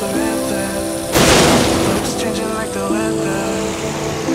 forever. Looks changing like the weather.